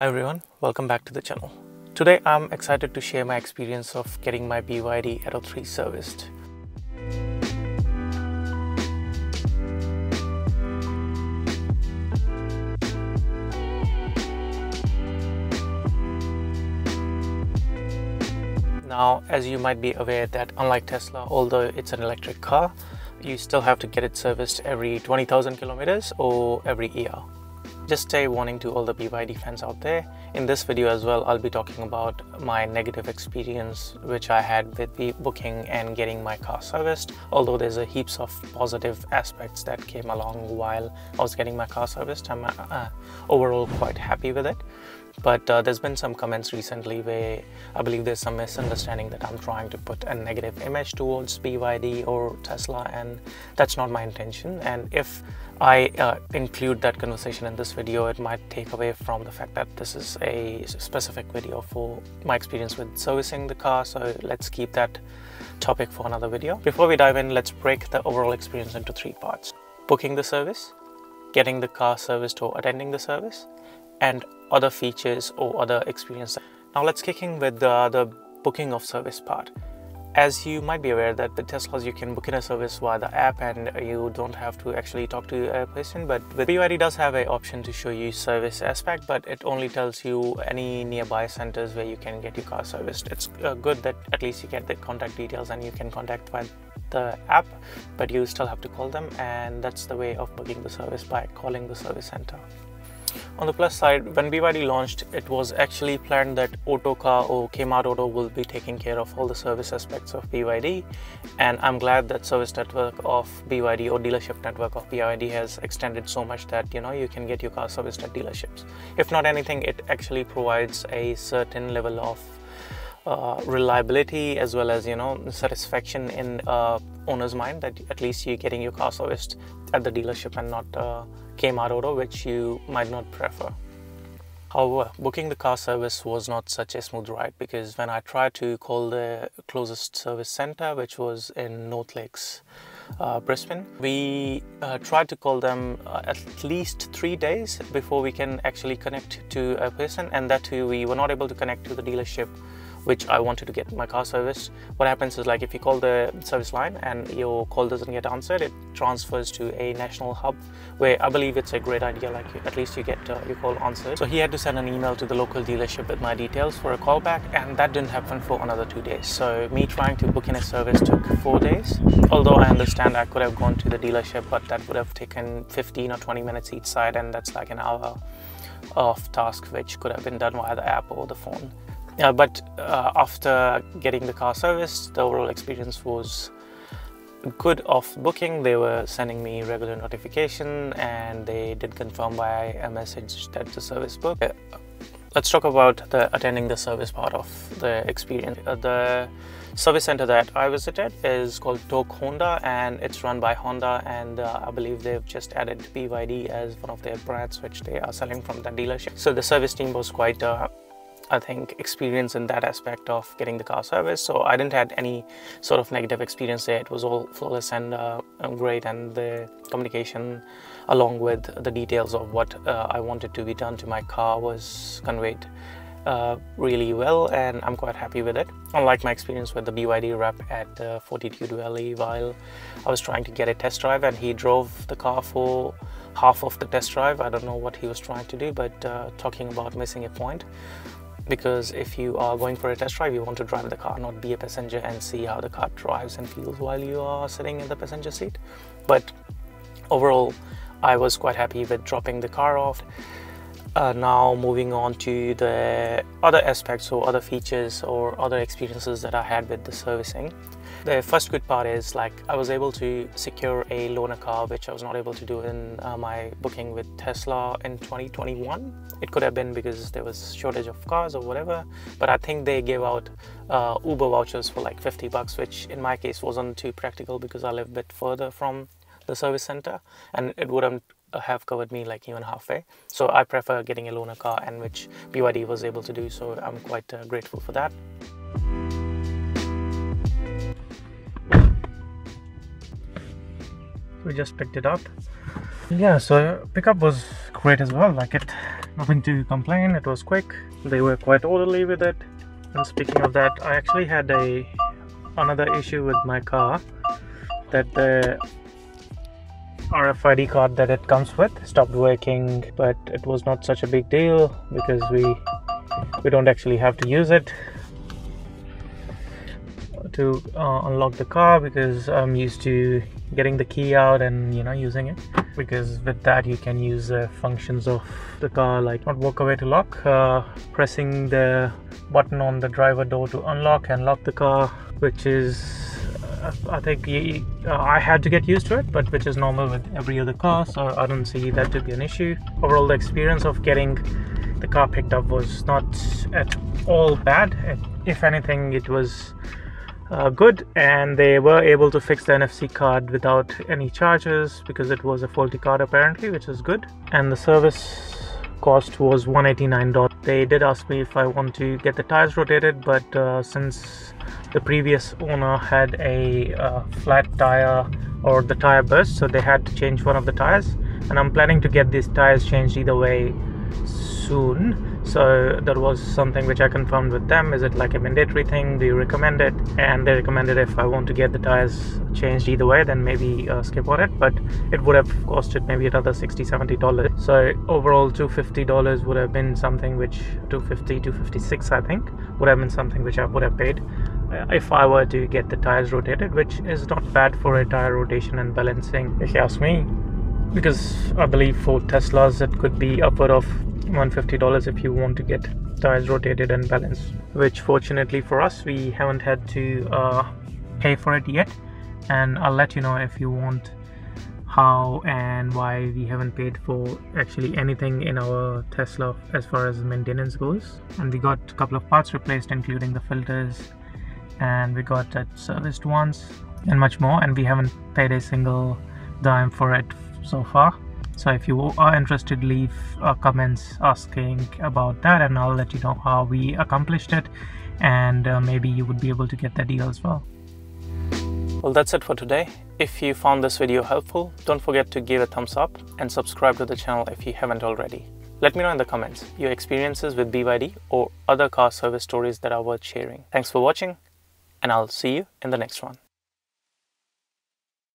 Hi everyone, welcome back to the channel. Today I'm excited to share my experience of getting my BYD Atto 3 serviced. Now, as you might be aware that unlike Tesla, although it's an electric car, you still have to get it serviced every 20,000 kilometers or every year. Just a warning to all the BYD fans out there. In this video as well, I'll be talking about my negative experience which I had with the booking and getting my car serviced. Although there's a heaps of positive aspects that came along while I was getting my car serviced, I'm uh, overall quite happy with it. But uh, there's been some comments recently where I believe there's some misunderstanding that I'm trying to put a negative image towards BYD or Tesla, and that's not my intention. And if I uh, include that conversation in this video, it might take away from the fact that this is a specific video for my experience with servicing the car. So let's keep that topic for another video. Before we dive in, let's break the overall experience into three parts. Booking the service, getting the car serviced or attending the service, and other features or other experiences. Now let's kick in with the, the booking of service part. As you might be aware that the Teslas you can book in a service via the app and you don't have to actually talk to a person but with BYD does have an option to show you service aspect but it only tells you any nearby centers where you can get your car serviced. It's uh, good that at least you get the contact details and you can contact via the app but you still have to call them and that's the way of booking the service by calling the service center. On the plus side, when BYD launched, it was actually planned that Autocar or Kmart Auto will be taking care of all the service aspects of BYD. And I'm glad that service network of BYD or dealership network of BYD has extended so much that you know you can get your car serviced at dealerships. If not anything, it actually provides a certain level of uh, reliability as well as you know satisfaction in uh, owner's mind that at least you're getting your car serviced at the dealership and not uh, Kmart Auto, which you might not prefer. However, booking the car service was not such a smooth ride because when I tried to call the closest service center, which was in North Lakes, uh, Brisbane, we uh, tried to call them uh, at least three days before we can actually connect to a person, and that too, we were not able to connect to the dealership which I wanted to get my car serviced. What happens is like if you call the service line and your call doesn't get answered, it transfers to a national hub where I believe it's a great idea. Like at least you get uh, your call answered. So he had to send an email to the local dealership with my details for a callback, and that didn't happen for another two days. So me trying to book in a service took four days. Although I understand I could have gone to the dealership, but that would have taken 15 or 20 minutes each side, and that's like an hour of task which could have been done via the app or the phone. Uh, but uh, after getting the car serviced, the overall experience was good of booking. They were sending me regular notification and they did confirm by a message that the service booked. Uh, let's talk about the attending the service part of the experience. Uh, the service center that I visited is called Tok Honda and it's run by Honda and uh, I believe they've just added BYD as one of their brands which they are selling from the dealership. So the service team was quite uh, I think, experience in that aspect of getting the car service. So I didn't had any sort of negative experience there. It was all flawless and uh, great, and the communication, along with the details of what uh, I wanted to be done to my car, was conveyed uh, really well, and I'm quite happy with it. Unlike my experience with the BYD rep at uh, Fortitude Valley, while I was trying to get a test drive, and he drove the car for half of the test drive. I don't know what he was trying to do, but uh, talking about missing a point because if you are going for a test drive you want to drive the car not be a passenger and see how the car drives and feels while you are sitting in the passenger seat. But overall I was quite happy with dropping the car off uh, now moving on to the other aspects or other features or other experiences that I had with the servicing the first good part is like I was able to secure a loaner car, which I was not able to do in uh, my booking with Tesla in 2021. It could have been because there was shortage of cars or whatever, but I think they gave out uh, Uber vouchers for like 50 bucks, which in my case wasn't too practical because I live a bit further from the service center and it wouldn't have covered me like even halfway. So I prefer getting a loaner car and which BYD was able to do. So I'm quite uh, grateful for that. we just picked it up yeah so pickup was great as well like it nothing to complain it was quick they were quite orderly with it and speaking of that I actually had a another issue with my car that the RFID card that it comes with. Stopped working but it was not such a big deal because we we don't actually have to use it to uh, unlock the car because I'm used to getting the key out and you know using it. Because with that you can use the functions of the car like not walk away to lock uh, pressing the button on the driver door to unlock and lock the car which is uh, I think uh, I had to get used to it but which is normal with every other car so I don't see that to be an issue. Overall the experience of getting the car picked up was not at all bad. If anything it was uh, good and they were able to fix the NFC card without any charges because it was a faulty card apparently which is good. And the service cost was 189 they did ask me if I want to get the tires rotated but uh, since the previous owner had a uh, flat tire or the tire burst so they had to change one of the tires and I'm planning to get these tires changed either way soon so that was something which I confirmed with them. Is it like a mandatory thing? Do you recommend it? And they recommended if I want to get the tires changed either way, then maybe uh, skip on it. But it would have costed maybe another 60 70 dollars. So overall, 250 dollars would have been something which 250 256 I think would have been something which I would have paid uh, if I were to get the tires rotated, which is not bad for a tire rotation and balancing, if you ask me. Because I believe for Teslas, it could be upward of $150 if you want to get tires rotated and balanced which fortunately for us we haven't had to uh, pay for it yet. And I'll let you know if you want how and why we haven't paid for actually anything in our Tesla as far as maintenance goes. And we got a couple of parts replaced including the filters and we got it serviced once and much more. And we haven't paid a single dime for it so far so if you are interested leave uh, comments asking about that and i'll let you know how we accomplished it and uh, maybe you would be able to get the deal as well well that's it for today if you found this video helpful don't forget to give a thumbs up and subscribe to the channel if you haven't already let me know in the comments your experiences with BYD or other car service stories that are worth sharing. Thanks for watching and I'll see you in the next one.